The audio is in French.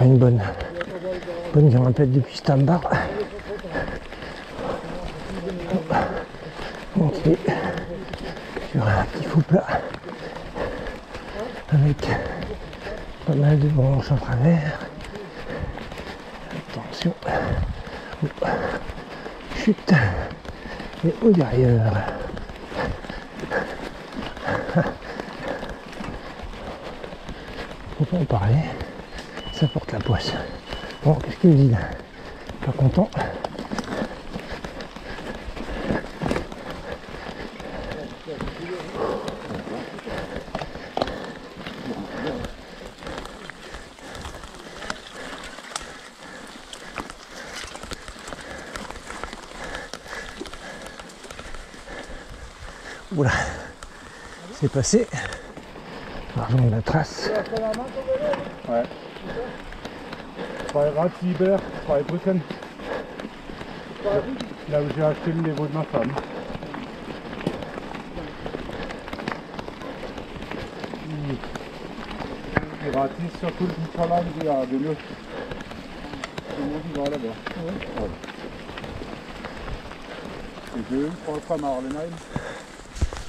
Une bonne, bonne grimpette depuis Stambar. Monter sur un petit faux plat avec pas mal de branches en travers. Attention. Oh. Chute. Et au derrière. Faut pas en parler. Ça porte la poisse. Bon, qu'est-ce qu'il dit là Pas content. Oula, c'est passé. L'argent de la trace. Ouais. Zwei Radsiebe, zwei Brücken. Da habe ich ja stillen, die wohl gemacht haben. Die Radsiebe ist ja gut im Verlag, ja, genug. Die Mosen gerade da. Die Höhen voll Kanal hinein.